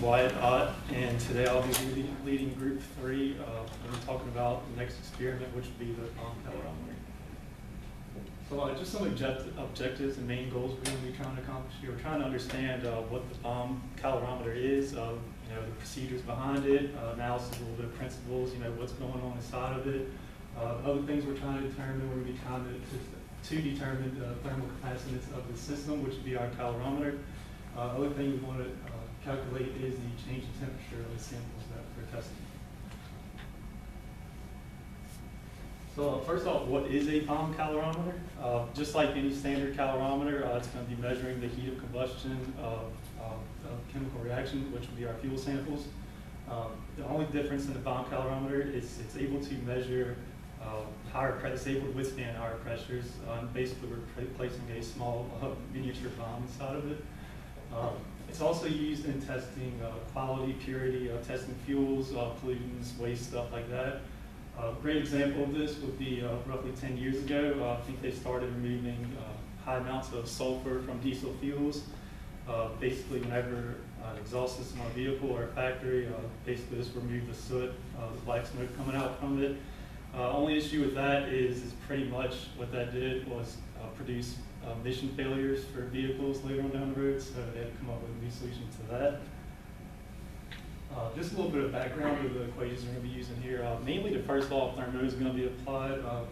Wyatt Ott, and today I'll be leading, leading group three. Uh, we're talking about the next experiment, which would be the bomb calorimeter. So uh, just some object- objectives and main goals we're going to be trying to accomplish here. We're trying to understand uh, what the bomb calorimeter is, uh, you know, the procedures behind it, uh, analysis, of principles, you know, what's going on inside of it. Uh, other things we're trying to determine, we're going to be trying to, to determine the thermal capacitance of the system, which would be our calorimeter. Uh, other thing we want to uh, calculate is the change in temperature of the samples that we're testing. So uh, first off, what is a bomb calorimeter? Uh, just like any standard calorimeter, uh, it's going to be measuring the heat of combustion of, of, chemical reaction, which would be our fuel samples. Um, the only difference in the bomb calorimeter is it's able to measure uh, higher it's able to withstand higher pressures. Uh, basically, we're placing a small uh, miniature bomb inside of it. Um, It's also used in testing uh, quality, purity, uh, testing fuels, uh, pollutants, waste, stuff like that. A great example of this would be uh, roughly 10 years ago, uh, I think they started removing uh, high amounts of sulfur from diesel fuels. Basically, whenever an exhaust system on a vehicle or a factory, basically just remove the soot, the black smoke coming out from it. Only issue with that is, is pretty much what that did was produce uh, mission failures for vehicles later on down the road, so they had to come up with a new solution to that. Uh, Just a little bit of background of the equations we're going to be using here. Uh, Mainly the first law of thermo is going to be applied. Uh,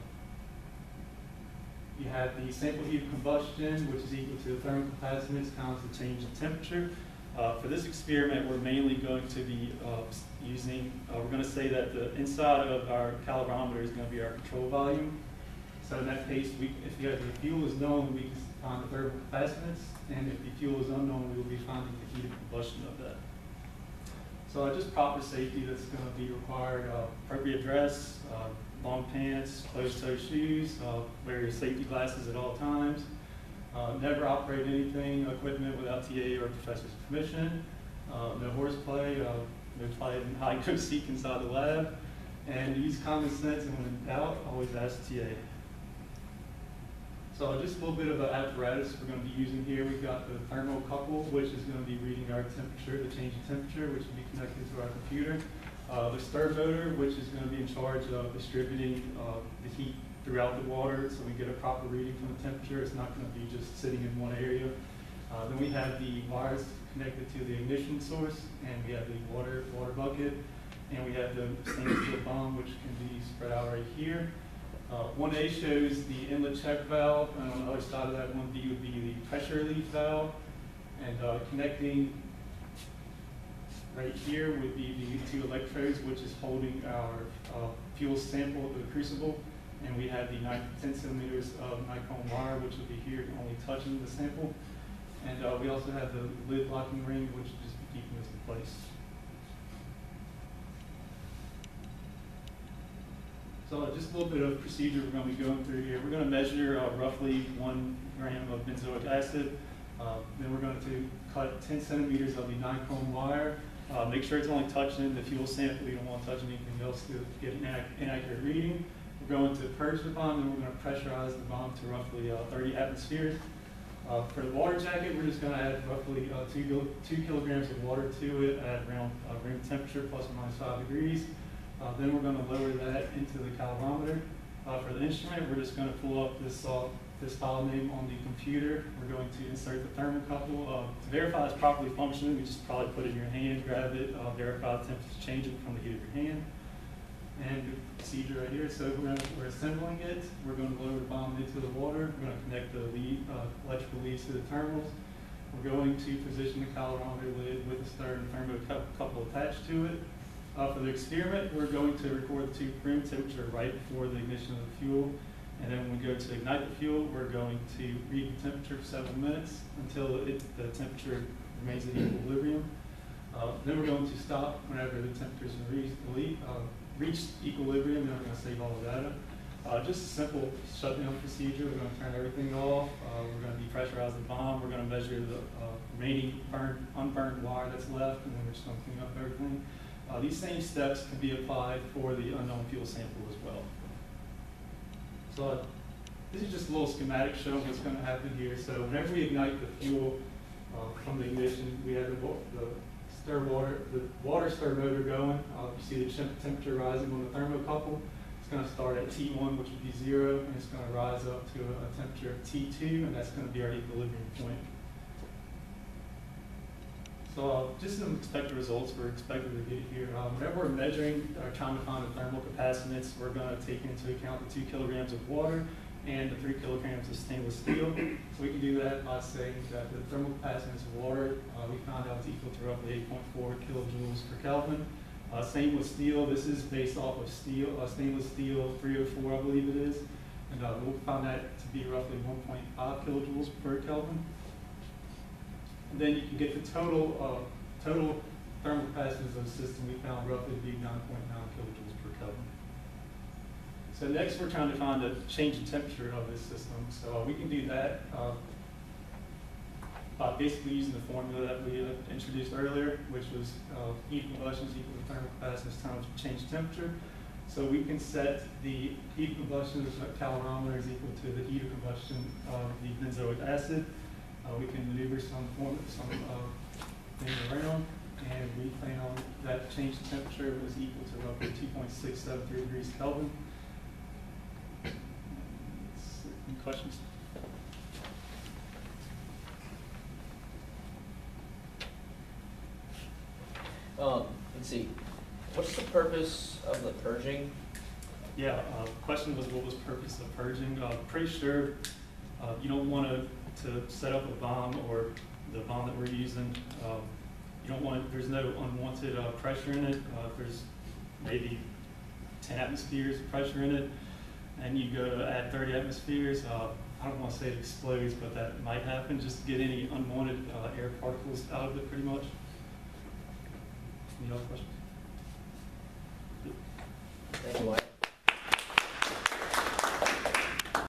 You have the sample heat of combustion, which is equal to the thermal capacitance times the change in temperature. Uh, For this experiment, we're mainly going to be uh, using, uh, we're going to say that the inside of our calorimeter is going to be our control volume. So in that case, we, if the the fuel is known, we can find the thermal capacitance, and if the fuel is unknown, we will be finding the heat of combustion of that. So uh, just proper safety that's gonna be required, uh, appropriate dress, uh, long pants, closed-toe shoes, uh, wear safety glasses at all times. Uh, never operate anything, equipment without TA or professor's permission. Uh, no horseplay, uh, no play and hide go seek inside the lab. And use common sense, and when in doubt, always ask TA. So just a little bit of the apparatus we're going to be using here. We've got the thermocouple, which is going to be reading our temperature, the change in temperature, which will be connected to our computer. Uh, the stir motor, which is going to be in charge of distributing uh, the heat throughout the water, so we get a proper reading from the temperature. It's not going to be just sitting in one area. Uh, then we have the wires connected to the ignition source, and we have the water water bucket, and we have the stainless steel bomb, which can be spread out right here. Uh, One A shows the inlet check valve, and on the other side of that, one B would be the pressure relief valve. And uh, connecting right here would be the two electrodes, which is holding our uh, fuel sample, of the crucible. And we have the 10 centimeters of nichrome wire, which will be here, only touching the sample. And uh, we also have the lid locking ring, which will just be keeping this in place. So just a little bit of procedure we're going to be going through here. We're going to measure uh, roughly one gram of benzoic acid. Uh, Then we're going to cut 10 centimeters of the nichrome wire. Uh, Make sure it's only touching the fuel sample. You don't want to touch anything else to get an inaccurate reading. We're going to purge the bomb, and we're going to pressurize the bomb to roughly uh, 30 atmospheres. Uh, For the water jacket, we're just going to add roughly uh, two two kilograms of water to it at around room temperature, plus or minus five degrees. Uh, Then we're gonna lower that into the calorimeter. Uh, For the instrument, we're just gonna pull up this, uh, this file name on the computer. We're going to insert the thermocouple. Uh, To verify it's properly functioning, we just probably put it in your hand, grab it, uh, verify the temperature changing from the heat of your hand. And the procedure right here, so we're gonna, we're assembling it, we're gonna lower the bomb into the water, we're gonna connect the lead, uh, electrical leads to the terminals. We're going to position the calorimeter lid with stir and thermocouple attached to it. Uh, for the experiment, we're going to record the two room temperature right before the ignition of the fuel. And then when we go to ignite the fuel, we're going to read the temperature for seven minutes until it, the temperature remains at equilibrium. Uh, then we're going to stop whenever the temperature is reached, uh, equilibrium, then we're gonna save all the data. Uh, just a simple shutdown procedure, we're gonna turn everything off, uh, we're gonna depressurize the bomb, we're gonna measure the, uh, remaining burned, unburned wire that's left, and then we're just gonna clean up everything. Uh, these same steps can be applied for the unknown fuel sample as well. So this is just a little schematic showing what's gonna happen here. So whenever we ignite the fuel, uh, from the ignition, we have the, the stir water, the water stir motor going. Uh, you see the temp- temperature rising on the thermocouple. It's gonna start at T one, which would be zero, and it's gonna rise up to a temperature of T two, and that's gonna be our equilibrium point. So uh, just some expected results we're expected to get here. Uh, Whenever we're measuring to find the thermal capacitance, we're going to take into account the two kilograms of water and the three kilograms of stainless steel. So we can do that by saying that the thermal capacitance of water, uh, we found out is equal to roughly 8.4 kilojoules per Kelvin. Uh, Same with steel, this is based off of steel, uh, stainless steel 304, I believe it is. And uh, we found that to be roughly 1.5 kilojoules per Kelvin. And then you can get the total, uh, total thermal capacitance of the system, we found roughly to be nine point nine kilojoules per Kelvin. So next, we're trying to find the change in temperature of this system, so uh, we can do that, uh, by basically using the formula that we uh, introduced earlier, which was, uh, heat combustion is equal to thermal capacitance times change in temperature. So we can set the heat combustion, a calorimeter, is equal to the heat of combustion of the benzoic acid. Uh, we can maneuver some form, some, uh, thing around, and we found that change in temperature was equal to roughly two point six seven three degrees Kelvin. Any questions? Um, let's see, what's the purpose of the purging? Yeah, uh, question was what was purpose of purging? Uh, pretty sure, uh, you don't want to, to set up a bomb or the bomb that we're using, um, you don't want, there's no unwanted, uh, pressure in it. Uh, there's maybe ten atmospheres of pressure in it, and you go to add thirty atmospheres, uh, I don't want to say it explodes, but that might happen, just to get any unwanted, uh, air particles out of it pretty much. Any other questions? Thank you.